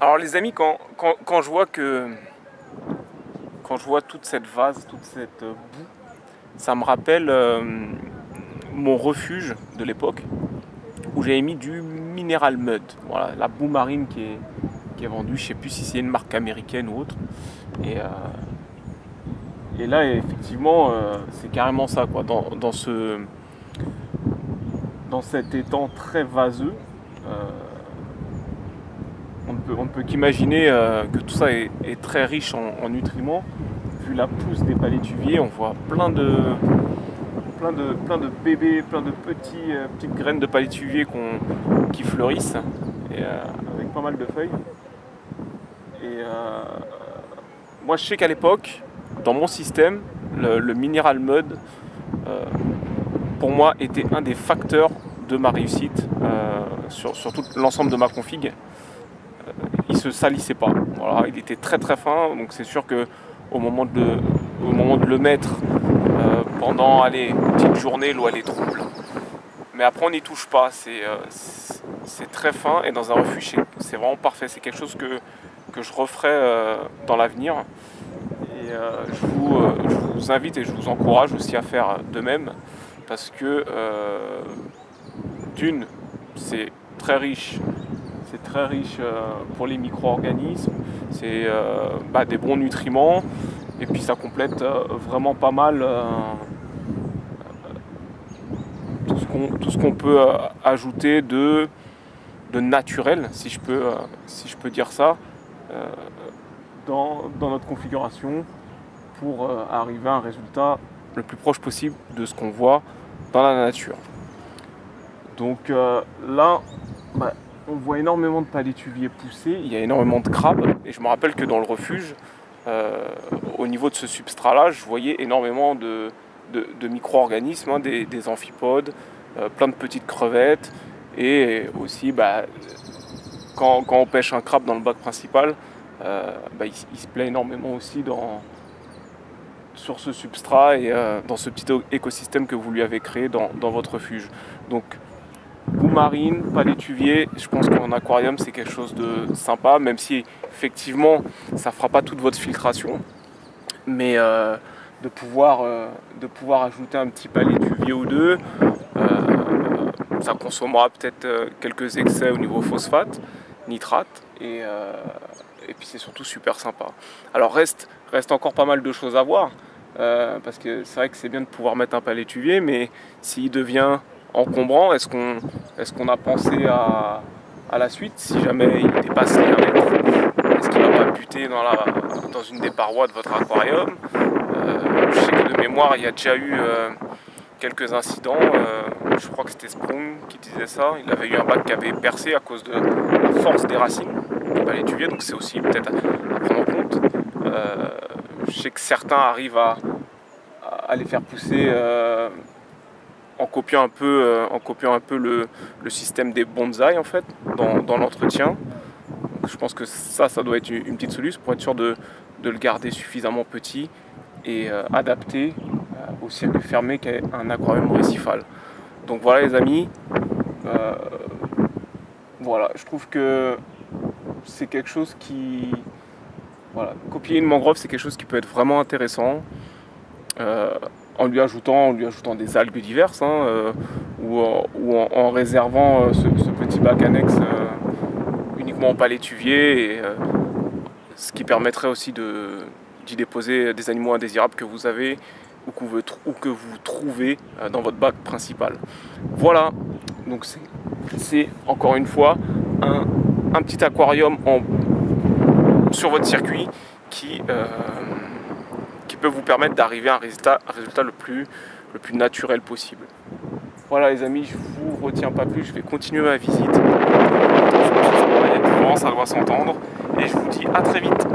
Alors les amis, quand, quand, je vois que quand je vois toute cette vase, toute cette boue, ça me rappelle euh, mon refuge de l'époque où j'avais mis du mineral mud, voilà, la boue marine qui est, vendue, je sais plus si c'est une marque américaine ou autre. Et, euh, là effectivement euh, c'est carrément ça quoi, dans, dans, dans cet étang très vaseux on ne peut qu'imaginer euh, que tout ça est, très riche en, nutriments. Vu la pousse des palétuviers, on voit plein de, bébés, plein de petits, euh, petites graines de palétuviers qui fleurissent, euh, avec pas mal de feuilles. Moi, je sais qu'à l'époque, dans mon système, le, mineral mud, pour moi, était un des facteurs de ma réussite sur, sur tout l'ensemble de ma config se salissait pas. Voilà, il était très très fin, donc c'est sûr que au moment de, au moment de le mettre euh, pendant une petite journée, l'eau est trouble. Mais après on n'y touche pas, c'est euh, très fin et dans un refuge c'est vraiment parfait. C'est quelque chose que, que je referai euh, dans l'avenir. Et je vous, je, vous, invite et je vous encourage aussi à faire de même parce que d'une, c'est très riche c'est très riche euh, pour les micro-organismes, c'est euh, bah, des bons nutriments et puis ça complète euh, vraiment pas mal tout ce qu'on peut ajouter de, naturel, si je peux, si je peux dire ça, dans, dans, notre configuration pour arriver à un résultat le plus proche possible de ce qu'on voit dans la nature. Donc là, bah, on voit énormément de palétuviers pousser, il y a énormément de crabes. Et je me rappelle que dans le refuge, euh, au niveau de ce substrat-là, je voyais énormément de, micro-organismes, hein, des, amphipodes, euh, plein de petites crevettes. Et aussi, bah, quand, on pêche un crabe dans le bac principal, euh, bah, il, se plaît énormément aussi sur ce substrat et dans ce petit écosystème que vous lui avez créé dans, votre refuge. Boue marine, palétuvier, je pense qu'en aquarium c'est quelque chose de sympa, même si effectivement ça fera pas toute votre filtration. Mais euh, de, pouvoir, euh, de pouvoir ajouter un petit palétuvier ou deux, euh, ça consommera peut-être quelques excès au niveau phosphate, nitrate, et, et puis c'est surtout super sympa. Alors reste, reste encore pas mal de choses à voir. parce que c'est vrai que c'est bien de pouvoir mettre un palétuvier, mais s'il devient encombrant. Est-ce qu'on a pensé à, la suite si jamais il dépasse 1 mètre Est-ce qu'il va pas buter dans, une des parois de votre aquarium? Euh, Je sais que de mémoire, il y a déjà eu euh, quelques incidents. Euh, je crois que c'était Sprung qui disait ça. Il avait eu un bac qui avait percé à cause de la force des racines du palétuvier, donc c'est aussi peut-être à, prendre en compte. je sais que certains arrivent à les faire pousser en copiant un peu, euh, en copiant un peu le, système des bonsaïs en fait dans, l'entretien. Je pense que ça, ça doit être une, petite solution pour être sûr de, le garder suffisamment petit et euh, adapté euh, au circuit fermé qu'est un aquarium récifal. Donc voilà les amis, voilà, je trouve que c'est quelque chose qui, voilà, copier une mangrove c'est quelque chose qui peut être vraiment intéressant en lui ajoutant, en lui ajoutant des algues diverses, hein, euh, ou, en, réservant euh, ce, petit bac annexe euh, uniquement en palétuvier, et, ce qui permettrait aussi d'y déposer des animaux indésirables que vous avez ou que vous, trouvez dans votre bac principal. Voilà, donc c'est encore une fois un, petit aquarium sur votre circuit qui peut vous permettre d'arriver à un résultat, résultat le, plus, le plus naturel possible. Voilà les amis, je vous retiens pas plus, je vais continuer ma visite. ça doit s'entendre. Et je vous dis à très vite.